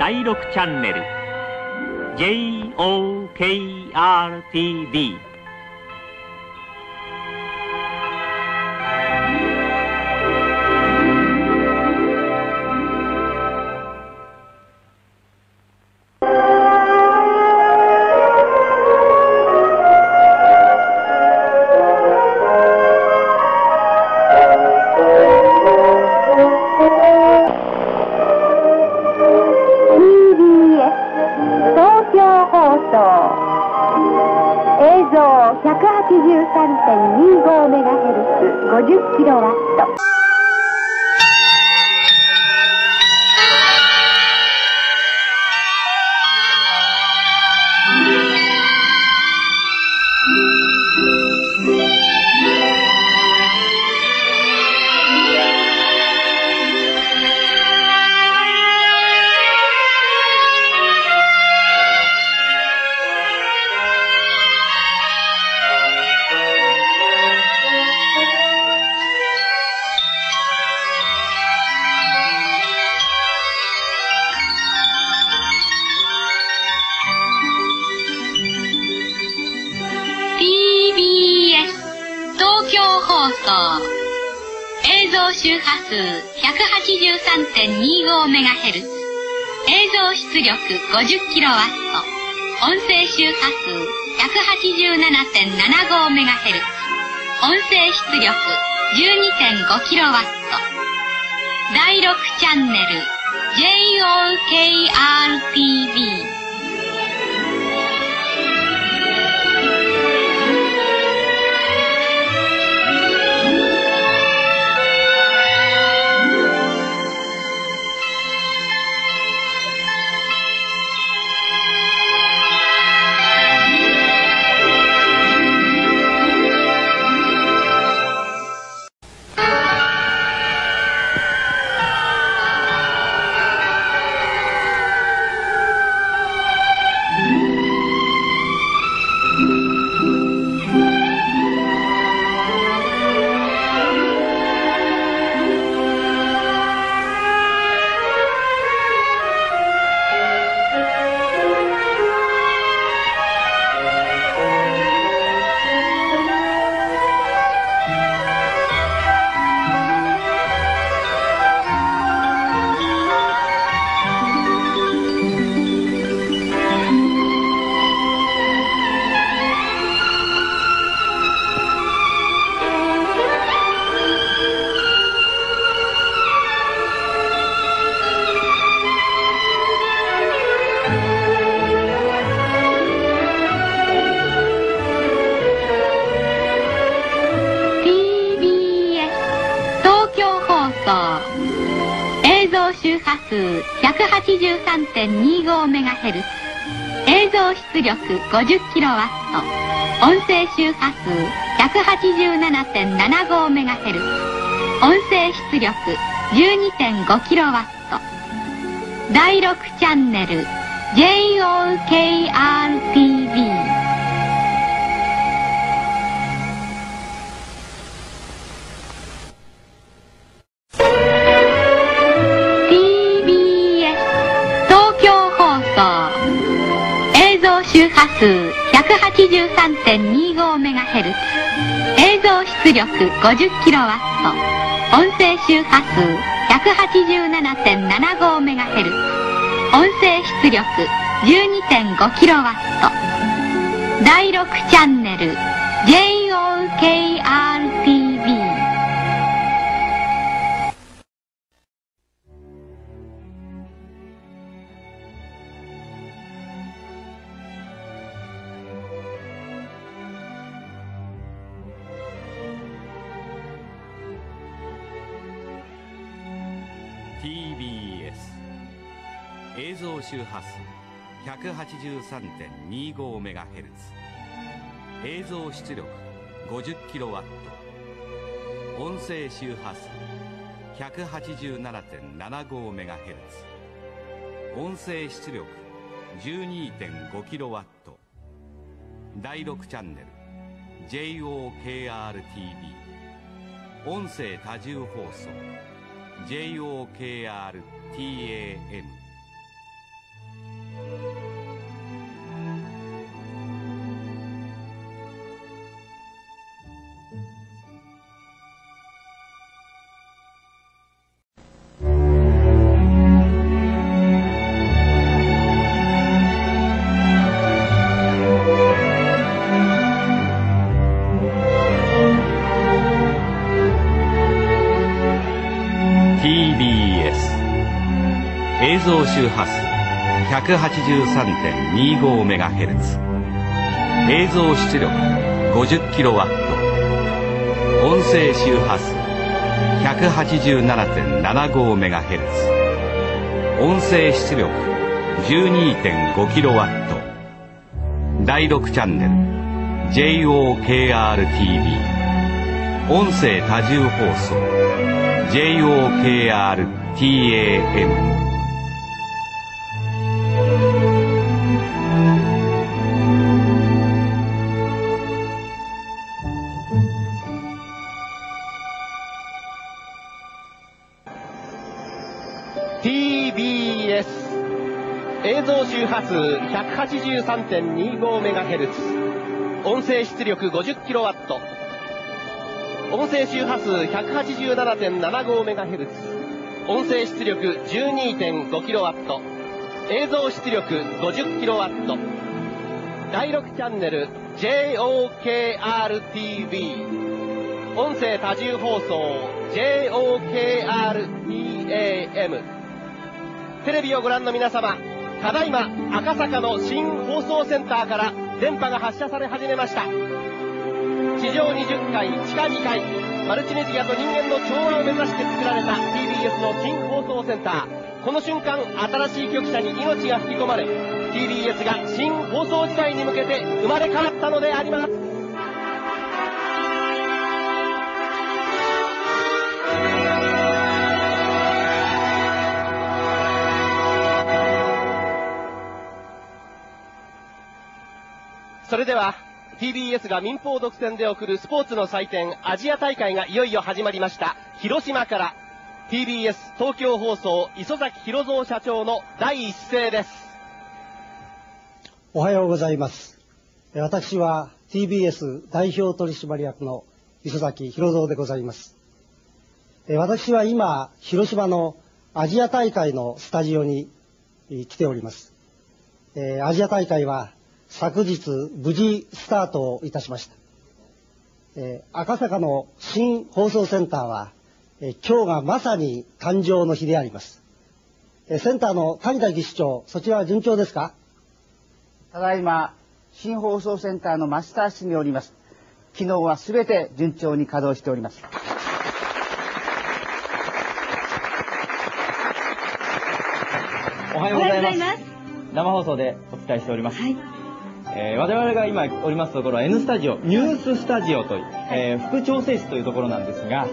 第6チャンネル JOKRTV 像周波数 183.25MHz 映像出力 50kW 音声周波数 187.75MHz 音声出力 12.5kW 第6チャンネル JOKR 183.25MHz 映像出力 50kW 音声周波数 187.75MHz 音声出力 12.5kW 第6チャンネル。JOKRP 波数 183.25MHz 映像出力 50kW 音声周波数 187.75MHz 音声出力 12.5kW 第6チャンネル映像周波数 183.25MHz 映像出力 50kW 音声周波数 187.75MHz 音声出力 12.5kW 第6チャンネル JOKRTV 音声多重放送 JOKRTAN 像周波数 183.25MHz 映像出力 50kW 音声周波数 187.75MHz 音声出力 12.5kW 第6チャンネル JOKRTV 音声多重放送 JOKRTAN TBS 映像周波数 183.25MHz 音声出力 50kW 音声周波数 187.75MHz 音声出力 12.5kW 映像出力 50kW 第6チャンネル JOKRTV 音声多重放送 JOKRTAM テレビをご覧の皆様ただいま赤坂の新放送センターから電波が発射され始めました。地上20階地下2階マルチメディアと人間の調和を目指して作られた TBS の新放送センター。この瞬間新しい局舎に命が吹き込まれ TBS が新放送時代に向けて生まれ変わったのであります。それでは TBS が民放独占で送るスポーツの祭典アジア大会がいよいよ始まりました広島から TBS 東京放送磯崎博三社長の第一声ですおはようございます。私は TBS 代表取締役の磯崎博三でございます。私は今、広島のアジア大会のスタジオに来ております。アジア大会は昨日無事スタートいたしました。え赤坂の新放送センターは、え今日がまさに誕生の日であります。えセンターの谷田技師長、そちらは順調ですか？ただいま新放送センターのマスター室におります機能はすべて順調に稼働しておりますおはようございます。生放送でお伝えしております。えー我々が今おりますところは N スタジオ、ニューススタジオという、えー副調整室というところなんですが、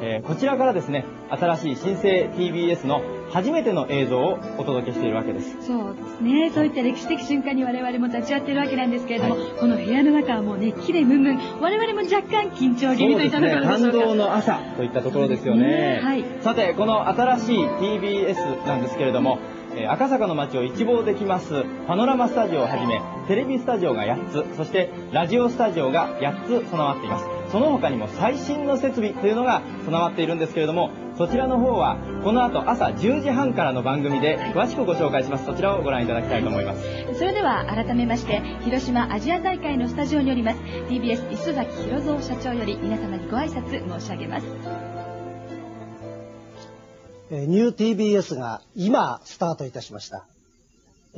えーこちらからですね、新しい新生 TBS の初めての映像をお届けしているわけです。そうですね。そういった歴史的瞬間に我々も立ち会っているわけなんですけれども、この部屋の中はもう熱気でムンムン。我々も若干緊張気味といったところでしょうか。感動の朝といったところですよね。はいさて、この新しい TBS なんですけれども、えー赤坂の街を一望できますパノラマスタジオをはじめ、テレビスタジオが8つ、そしてラジオスタジオが8つ備わっています。その他にも最新の設備というのが備わっているんですけれども、そちらの方はこの後朝10時半からの番組で詳しくご紹介します。そちらをご覧いただきたいと思います。それでは改めまして、広島アジア大会のスタジオにおります TBS 磯崎博三社長より皆様にご挨拶申し上げます。ニュー TBS が今スタートいたしました。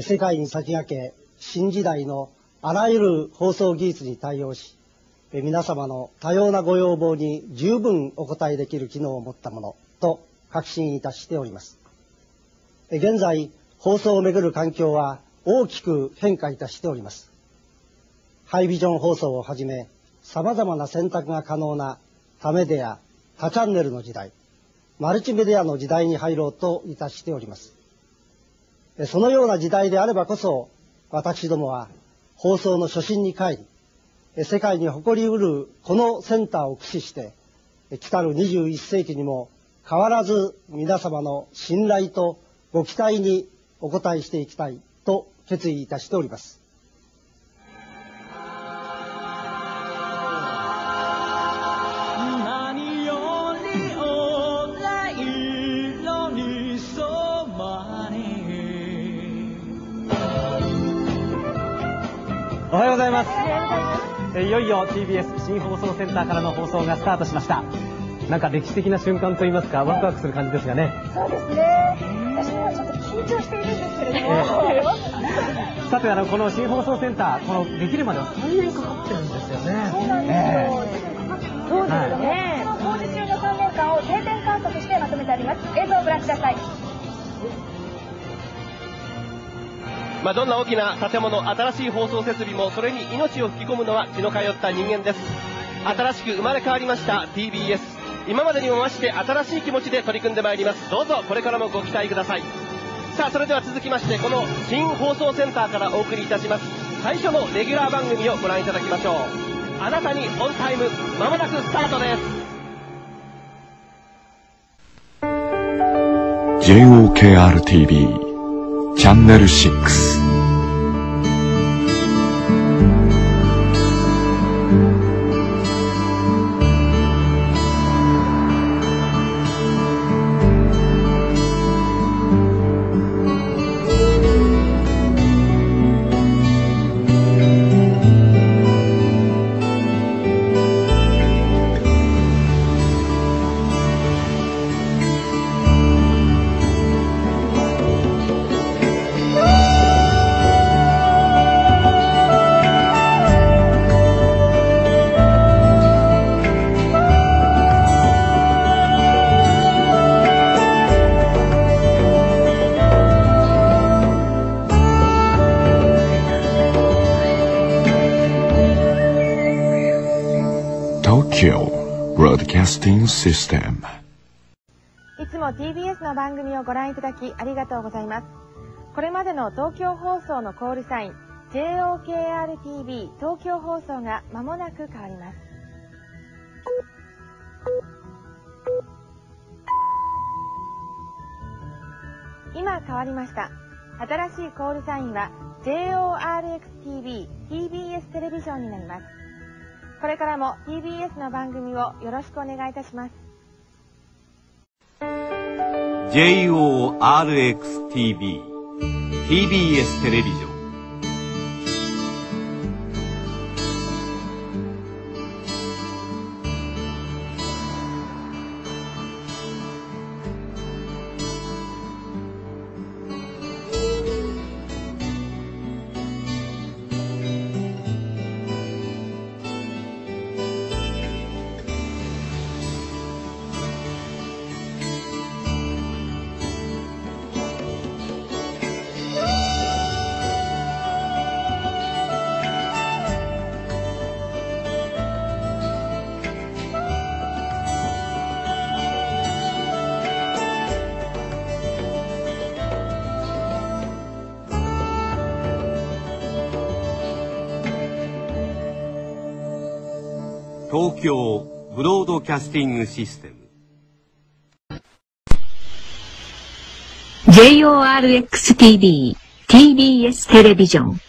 世界に先駆け、新時代のあらゆる放送技術に対応し、皆様の多様なご要望に十分お応えできる機能を持ったものと確信いたしております。現在、放送をめぐる環境は大きく変化いたしております。ハイビジョン放送をはじめ、様々な選択が可能な多メディア、多チャンネルの時代、マルチメディアの時代に入ろうといたしております。そのような時代であればこそ、私どもは放送の初心に帰り、世界に誇りうるこのセンターを駆使して、来たる21世紀にも変わらず皆様の信頼とご期待にお応えしていきたいと決意いたしております。ざいます。えいよいよ TBS 新放送センターからの放送がスタートしました。なんか歴史的な瞬間といいますか、ワクワクする感じですがね。そうですね。私もちょっと緊張しているんですけれども。さて、あの、この新放送センター、この、できるまでは3年かかってるんですよね。そうなんですえよ。そうですよね。その工事中の3年間を定点観測してまとめてあります。映像をご覧ください。まあ、どんな大きな建物、新しい放送設備もそれに命を吹き込むのは血の通った人間です。新しく生まれ変わりました TBS。今までにも増して新しい気持ちで取り組んでまいります。どうぞこれからもご期待ください。さあ、それでは続きまして、この新放送センターからお送りいたします。最初のレギュラー番組をご覧いただきましょう。あなたにオンタイム、まもなくスタートです。JOKR-TV チャンネル6 Broadcasting System いつも TBS の番組をご覧いただきありがとうございます。これまでの東京放送のコールサイン JOKR-TV 東京放送が間もなく変わります。今変わりました。新しいコールサインは JORX-TV TBS テレビジョンになります。これからも TBS の番組をよろしくお願いいたします。JORX-TV TBS テレビジョン東京ブロードキャスティングシステム JORX-TV、TBS テレビジョン。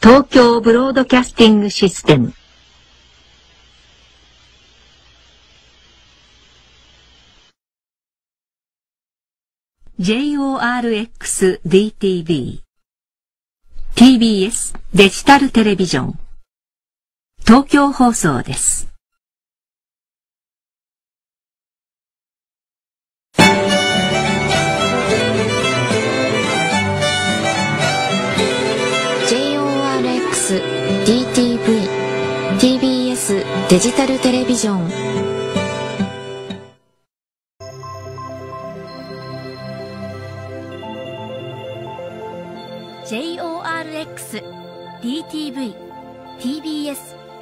東京ブロードキャスティングシステム。JORX-DTV。TBS デジタルテレビジョン。東京放送です。JORX DTV TBS デジタルテレビジョン「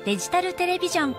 デジタルテレビジョン」